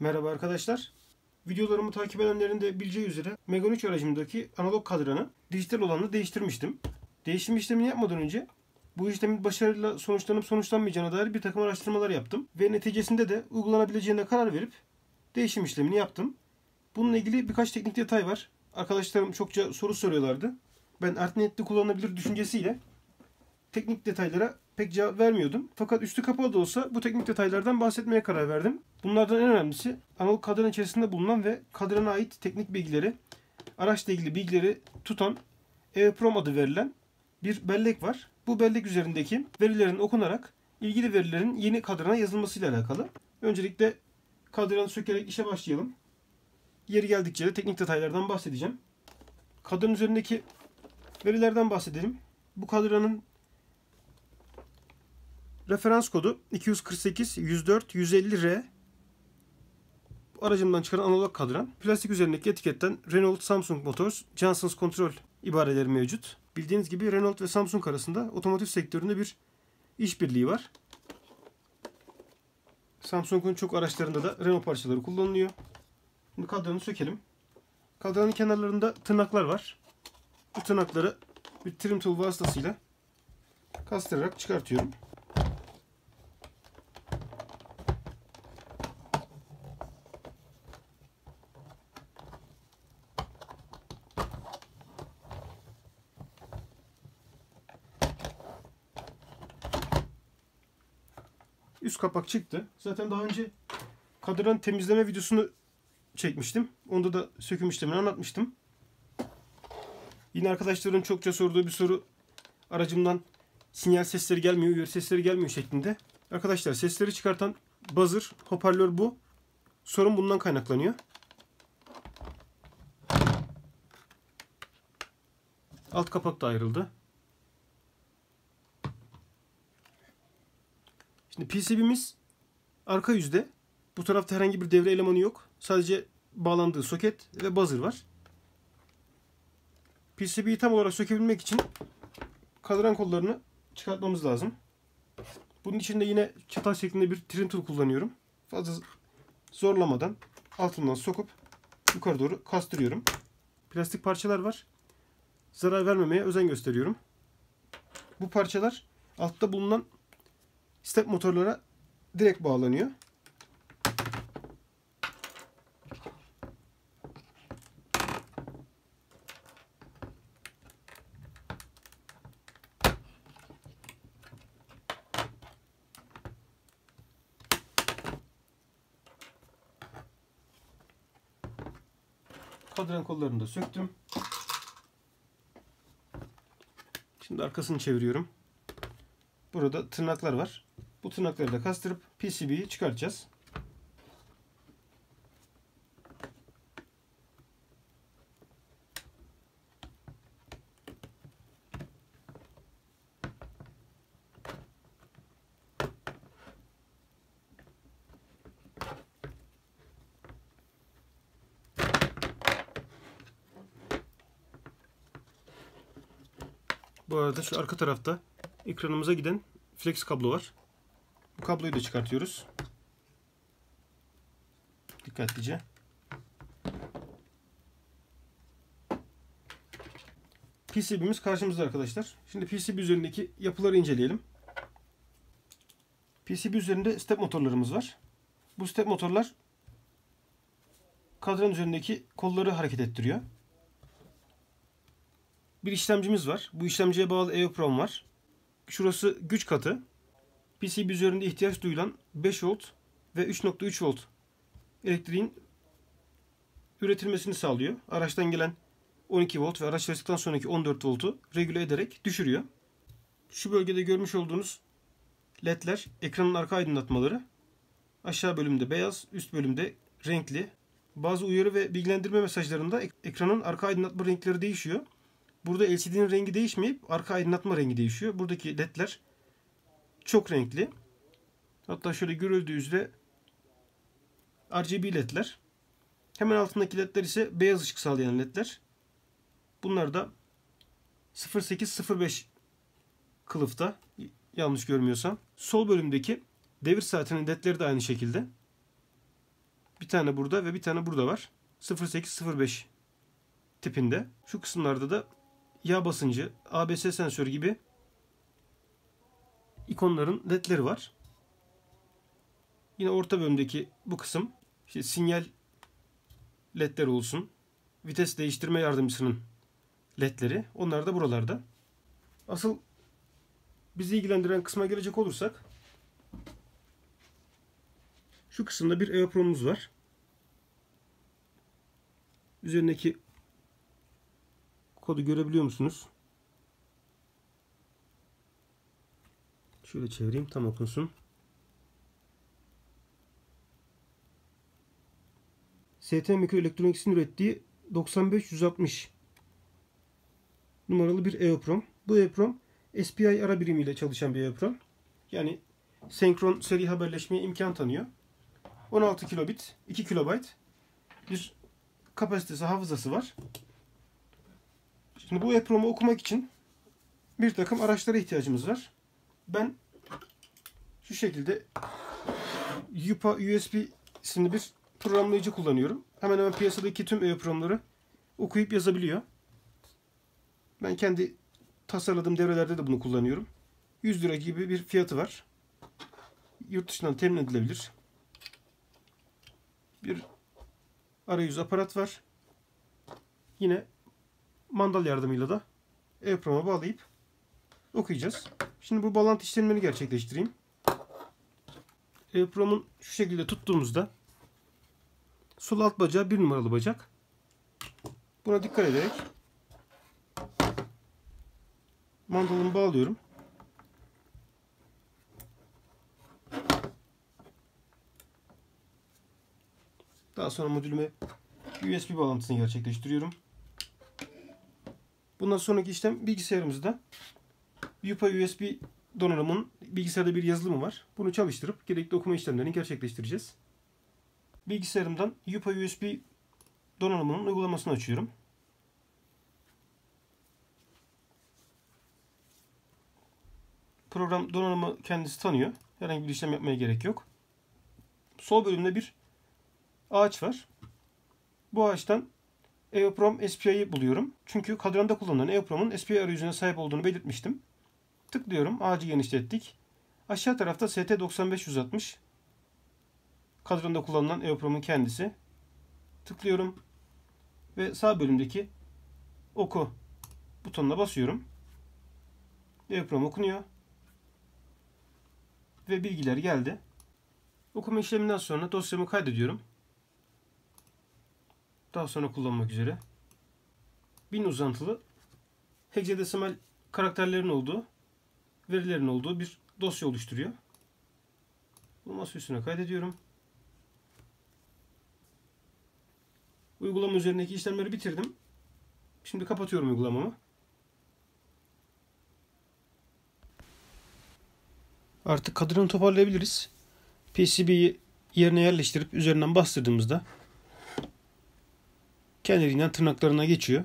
Merhaba arkadaşlar. Videolarımı takip edenlerin de bileceği üzere Megan 3 aracımdaki analog kadranı dijital olanla değiştirmiştim. Değişim işlemini yapmadan önce bu işlemin başarıyla sonuçlanıp sonuçlanmayacağına dair bir takım araştırmalar yaptım. Ve neticesinde de uygulanabileceğine karar verip değişim işlemini yaptım. Bununla ilgili birkaç teknik detay var. Arkadaşlarım çokça soru soruyorlardı. Ben art kullanılabilir düşüncesiyle teknik detaylara pek cevap vermiyordum. Fakat üstü kapalı da olsa bu teknik detaylardan bahsetmeye karar verdim. Bunlardan en önemlisi analog kadran içerisinde bulunan ve kadrana ait teknik bilgileri, araçla ilgili bilgileri tutan EEPROM adı verilen bir bellek var. Bu bellek üzerindeki verilerin okunarak ilgili verilerin yeni kadrana yazılmasıyla alakalı. Öncelikle kadranı sökerek işe başlayalım. Yeri geldikçe de teknik detaylardan bahsedeceğim. Kadranın üzerindeki verilerden bahsedelim. Bu kadranın referans kodu 248 104 150R. Bu aracımdan çıkan analog kadran. Plastik üzerindeki etiketten Renault Samsung Motors Johnson's Control ibareleri mevcut. Bildiğiniz gibi Renault ve Samsung arasında otomotiv sektöründe bir işbirliği var. Samsung'un çok araçlarında da Renault parçaları kullanılıyor. Şimdi kadranı sökelim. Kadranın kenarlarında tırnaklar var. Bu tırnakları bir trim tool vasıtasıyla kastırarak çıkartıyorum. Üst kapak çıktı. Zaten daha önce kadran temizleme videosunu çekmiştim. Onda da söküm işlemini anlatmıştım. Yine arkadaşların çokça sorduğu bir soru aracımdan sinyal sesleri gelmiyor, uyarı sesleri gelmiyor şeklinde. Arkadaşlar sesleri çıkartan buzzer, hoparlör bu. Sorun bundan kaynaklanıyor. Alt kapak da ayrıldı. PCB'miz arka yüzde. Bu tarafta herhangi bir devre elemanı yok. Sadece bağlandığı soket ve buzzer var. PCB'yi tam olarak sökebilmek için kadran kollarını çıkartmamız lazım. Bunun için de yine çatal şeklinde bir trim tool kullanıyorum. Fazla zorlamadan altından sokup yukarı doğru kastırıyorum. Plastik parçalar var. Zarar vermemeye özen gösteriyorum. Bu parçalar altta bulunan step motorlara direkt bağlanıyor. Kadran kollarını da söktüm. Şimdi arkasını çeviriyorum. Burada tırnaklar var. Bu tırnakları da kastırıp PCB'yi çıkartacağız. Bu arada şu arka tarafta ekranımıza giden flex kablo var. Bu kabloyu da çıkartıyoruz. Dikkatlice. PCB'miz karşımızda arkadaşlar. Şimdi PCB üzerindeki yapıları inceleyelim. PCB üzerinde step motorlarımız var. Bu step motorlar kadran üzerindeki kolları hareket ettiriyor. Bir işlemcimiz var. Bu işlemciye bağlı EEPROM var. Şurası güç katı. PCB üzerinde ihtiyaç duyulan 5 volt ve 3.3 volt elektriğin üretilmesini sağlıyor. Araçtan gelen 12 volt ve araç çalıştıktan sonraki 14 voltu regüle ederek düşürüyor. Şu bölgede görmüş olduğunuz ledler ekranın arka aydınlatmaları. Aşağı bölümde beyaz, üst bölümde renkli. Bazı uyarı ve bilgilendirme mesajlarında ekranın arka aydınlatma renkleri değişiyor. Burada LCD'nin rengi değişmeyip arka aydınlatma rengi değişiyor. Buradaki ledler çok renkli. Hatta şöyle görüldüğü üzere RGB ledler. Hemen altındaki ledler ise beyaz ışık sağlayan ledler. Bunlar da 0805 kılıfta yanlış görmüyorsam. Sol bölümdeki devir saatinin ledleri de aynı şekilde. Bir tane burada ve bir tane burada var. 0805 tipinde. Şu kısımlarda da yağ basıncı, ABS sensörü gibi ikonların ledleri var. Yine orta bölümdeki bu kısım işte sinyal ledler olsun. Vites değiştirme yardımcısının ledleri. Onlar da buralarda. Asıl bizi ilgilendiren kısma gelecek olursak şu kısımda bir EOPROM'umuz var. Üzerindeki kodu görebiliyor musunuz? Şöyle çevireyim tam okunsun. ST Mikroelektronik'sin ürettiği 95160 numaralı bir EEPROM. Bu EEPROM SPI ara birimiyle çalışan bir EEPROM. Yani senkron seri haberleşmeye imkan tanıyor. 16 kilobit, 2 kilobayt bir kapasitesi, hafızası var. Şimdi bu EEPROM'u okumak için bir takım araçlara ihtiyacımız var. Ben şu şekilde UPA USB isimli bir programlayıcı kullanıyorum. Hemen hemen piyasadaki tüm EEPROM'ları okuyup yazabiliyor. Ben kendi tasarladığım devrelerde de bunu kullanıyorum. 100 lira gibi bir fiyatı var. Yurt dışından temin edilebilir. Bir arayüz aparat var. Yine mandal yardımıyla da EEPROM'a bağlayıp okuyacağız. Şimdi bu bağlantı işlemlerini gerçekleştireyim. EEPROM'un şu şekilde tuttuğumuzda sol alt bacağı bir numaralı bacak. Buna dikkat ederek mandalımı bağlıyorum. Daha sonra modülüme USB bağlantısını gerçekleştiriyorum. Bundan sonraki işlem bilgisayarımızda UPA USB donanımın bilgisayarda bir yazılımı var. Bunu çalıştırıp gerekli okuma işlemlerini gerçekleştireceğiz. Bilgisayarımdan UPA USB donanımının uygulamasını açıyorum. Program donanımı kendisi tanıyor. Herhangi bir işlem yapmaya gerek yok. Sol bölümde bir ağaç var. Bu ağaçtan EOPROM SPI'yi buluyorum. Çünkü kadranda kullanılan EOPROM'un SPI arayüzüne sahip olduğunu belirtmiştim. Tıklıyorum. Ağacı genişlettik. Aşağı tarafta ST9560 kadranda kullanılan EOPROM'un kendisi. Tıklıyorum. Ve sağ bölümdeki oku butonuna basıyorum. EOPROM okunuyor. Ve bilgiler geldi. Okuma işleminden sonra dosyamı kaydediyorum. Daha sonra kullanmak üzere. Bin uzantılı hexadesimal karakterlerin olduğu, verilerin olduğu bir dosya oluşturuyor. Bu masa üstüne kaydediyorum. Uygulama üzerindeki işlemleri bitirdim. Şimdi kapatıyorum uygulamamı. Artık kadranı toparlayabiliriz. PCB'yi yerine yerleştirip üzerinden bastırdığımızda kendiliğinden tırnaklarına geçiyor.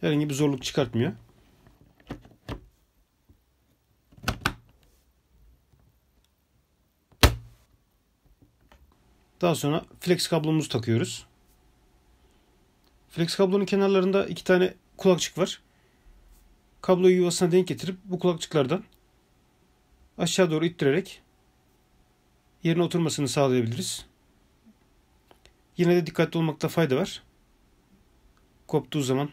Herhangi bir zorluk çıkartmıyor. Daha sonra flex kablomuzu takıyoruz. Flex kablonun kenarlarında iki tane kulakçık var. Kabloyu yuvasına denk getirip bu kulakçıklardan aşağı doğru ittirerek yerine oturmasını sağlayabiliriz. Yine de dikkatli olmakta fayda var. Koptuğu zaman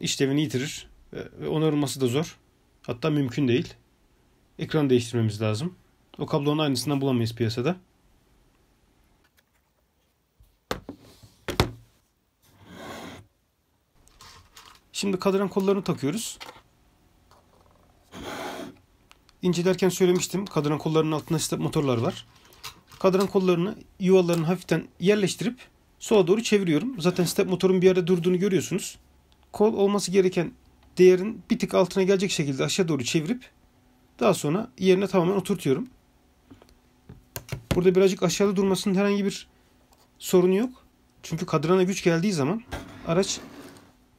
işlevini yitirir ve onarılması da zor. Hatta mümkün değil. Ekran değiştirmemiz lazım. O kablonun aynısından bulamayız piyasada. Şimdi kadran kollarını takıyoruz. İncelerken söylemiştim. Kadran kollarının altında motorlar var. Kadran kollarını yuvalarını hafiften yerleştirip sola doğru çeviriyorum. Zaten step motorun bir yerde durduğunu görüyorsunuz. Kol olması gereken değerin bir tık altına gelecek şekilde aşağı doğru çevirip daha sonra yerine tamamen oturtuyorum. Burada birazcık aşağıda durmasının herhangi bir sorunu yok. Çünkü kadrana güç geldiği zaman araç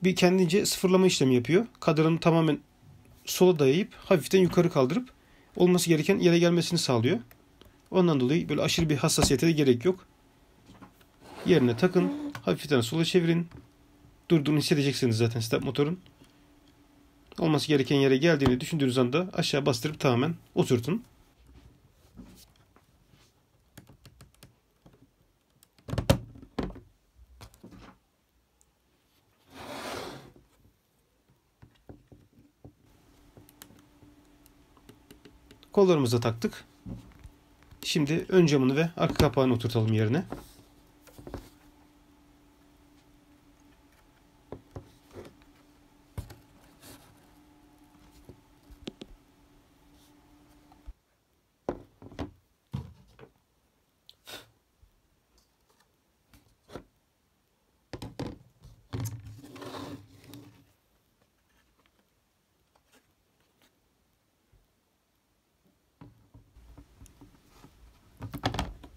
bir kendince sıfırlama işlemi yapıyor. Kadranı tamamen sola dayayıp hafiften yukarı kaldırıp olması gereken yere gelmesini sağlıyor. Ondan dolayı böyle aşırı bir hassasiyete de gerek yok. Yerine takın. Hafiften sola çevirin. Durduğunu hissedeceksiniz zaten step motorun. Olması gereken yere geldiğini düşündüğünüz anda aşağı bastırıp tamamen oturtun. Kollarımıza taktık. Şimdi ön camını ve arka kapağını oturtalım yerine.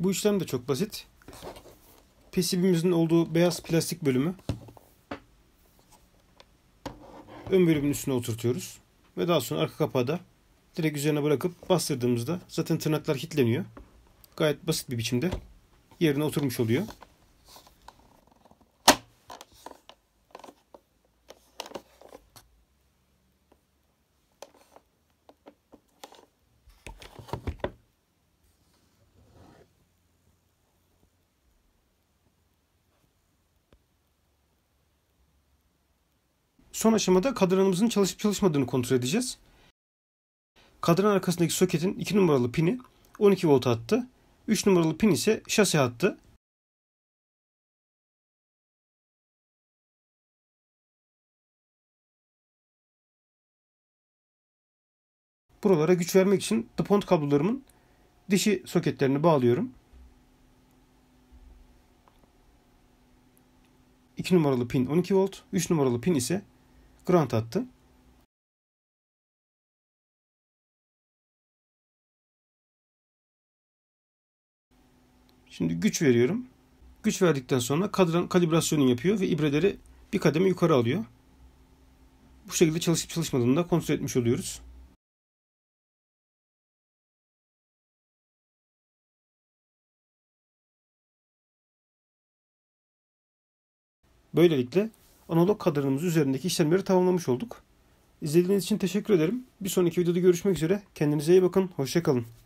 Bu işlem de çok basit. PCB'mizin olduğu beyaz plastik bölümü ön bölümün üstüne oturtuyoruz. Ve daha sonra arka kapağı da direkt üzerine bırakıp bastırdığımızda zaten tırnaklar kilitleniyor. Gayet basit bir biçimde yerine oturmuş oluyor. Son aşamada kadranımızın çalışıp çalışmadığını kontrol edeceğiz. Kadran arkasındaki soketin 2 numaralı pini 12 volt attı. 3 numaralı pin ise şase hattı. Buralara güç vermek için dipont kablolarımın dişi soketlerini bağlıyorum. 2 numaralı pin 12 volt, 3 numaralı pin ise Grant attı. Şimdi güç veriyorum. Güç verdikten sonra kadran kalibrasyonu yapıyor ve ibreleri bir kademe yukarı alıyor. Bu şekilde çalışıp çalışmadığını da kontrol etmiş oluyoruz. Böylelikle analog kadranımız üzerindeki işlemleri tamamlamış olduk. İzlediğiniz için teşekkür ederim. Bir sonraki videoda görüşmek üzere. Kendinize iyi bakın. Hoşçakalın.